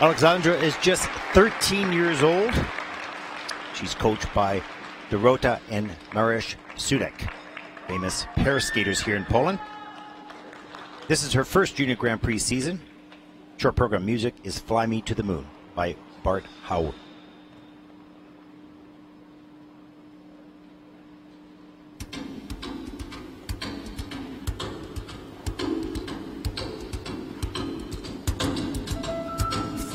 Aleksandra is just 13 years old. She's coached by Dorota and Mariusz Siudek, famous pair skaters here in Poland. This is her first Junior Grand Prix season. Short program music is Fly Me to the Moon by Bart Howard.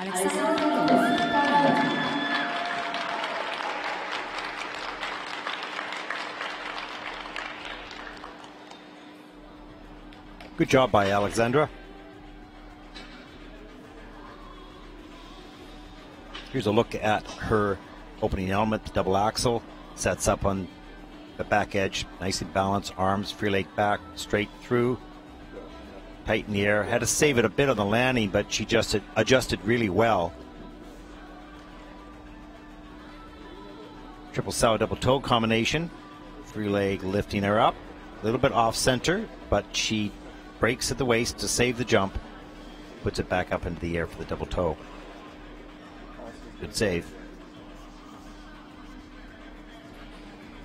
Good job by Aleksandra. Here's a look at her opening element, the double axel. Sets up on the back edge, nicely balanced, arms, free leg back, straight through, tight in the air. Had to save it a bit on the landing, but she just adjusted really well. Triple Sal double toe combination. Free leg lifting her up. A little bit off center, but she breaks at the waist to save the jump, puts it back up into the air for the double toe. Good save.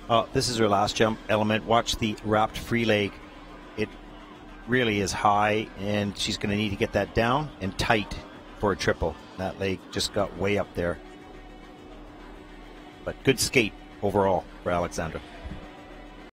Oh, this is her last jump element. Watch the wrapped free leg. Really is high, and she's going to need to get that down and tight for a triple. That leg just got way up there. But good skate overall for Aleksandra.